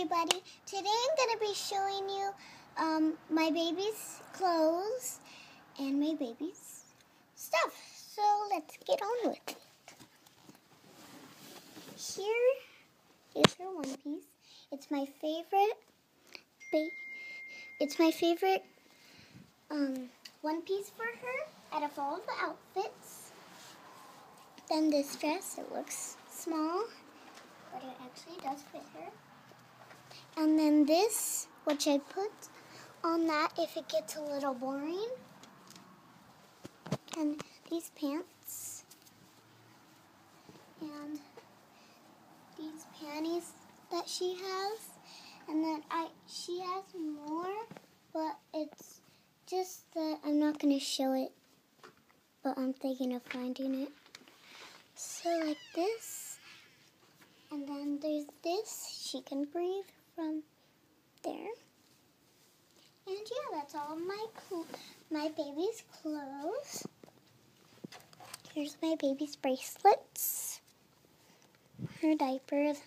everybody. Today I'm going to be showing you um, my baby's clothes and my baby's stuff. So let's get on with it. Here is her one piece. It's my favorite. it's my favorite um, one piece for her out of all the outfits. Then this dress, it looks small, but it actually does fit her. And then this, which I put on that if it gets a little boring. And these pants. And these panties that she has. And then I she has more, but it's just that I'm not going to show it. But I'm thinking of finding it. So like this. And then there's this. She can breathe from there. And yeah, that's all my my baby's clothes. Here's my baby's bracelets, her diapers,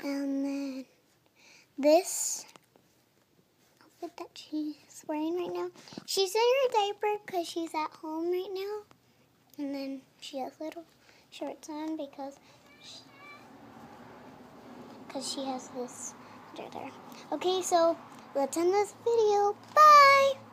and then this outfit that she's wearing right now. She's in her diaper because she's at home right now. And then she has little shorts on because she, she has this Okay, so let's end this video. Bye!